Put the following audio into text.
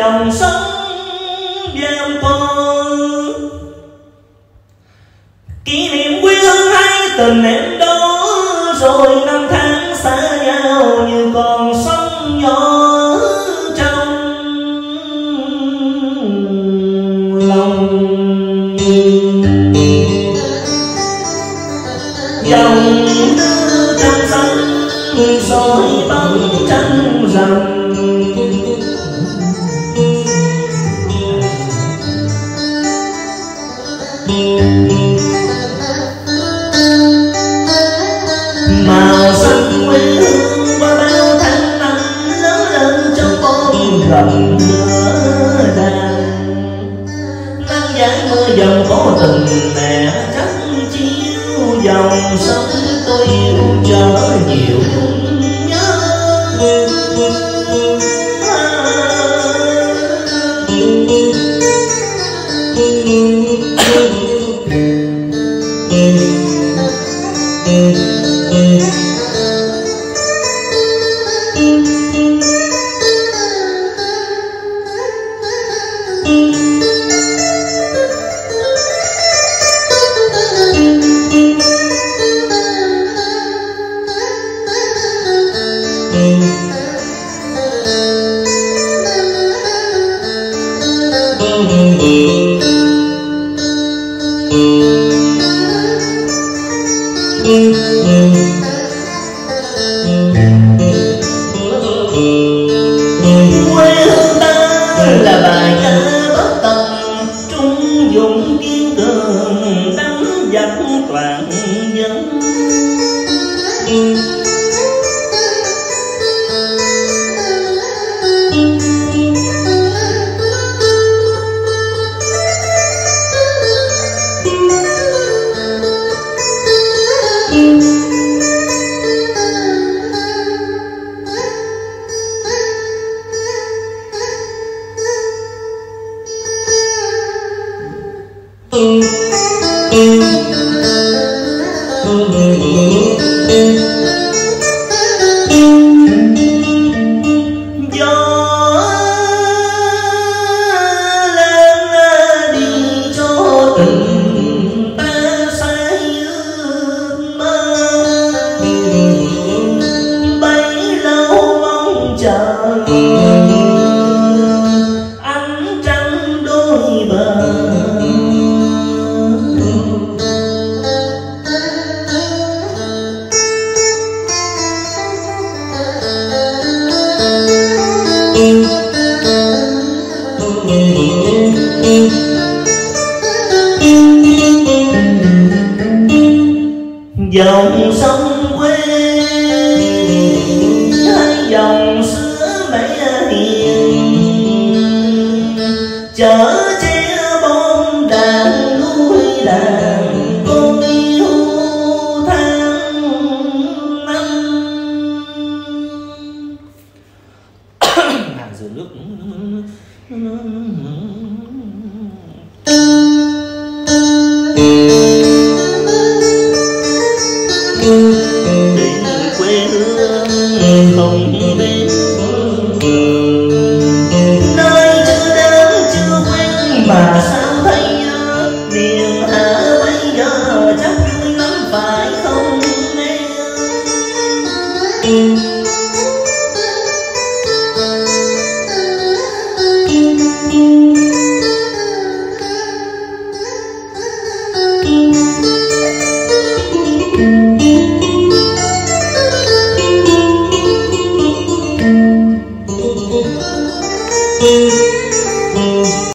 dòng sông Giang con Kỷ niệm quê hương hay tình em soi bóng trăng rằm màu xanh quê hương qua bao tháng năm lớn lên trong con gầm nhớ đàn. Nắng giải mưa dòng có tình mẹ chắc chiếu dòng sông tôi yêu chở nhiều quê oh dòng sông Música